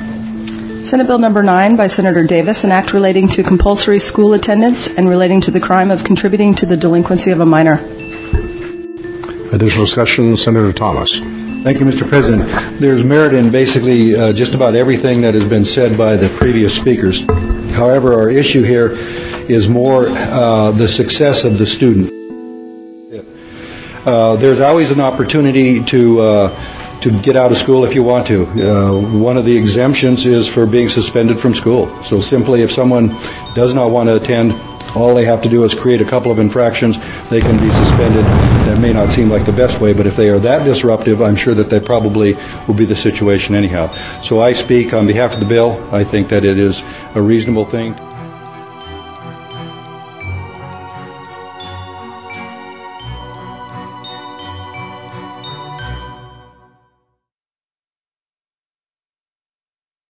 Senate Bill Number 9 by Senator Davis, an act relating to compulsory school attendance and relating to the crime of contributing to the delinquency of a minor. Additional discussion, Senator Thomas. Thank you, Mr. President. There's merit in basically uh, just about everything that has been said by the previous speakers. However, our issue here is more uh, the success of the student. Uh, there's always an opportunity to uh, to get out of school if you want to. Uh, one of the exemptions is for being suspended from school. So simply, if someone does not want to attend, all they have to do is create a couple of infractions. They can be suspended. That may not seem like the best way, but if they are that disruptive, I'm sure that they probably will be the situation anyhow. So I speak on behalf of the bill. I think that it is a reasonable thing.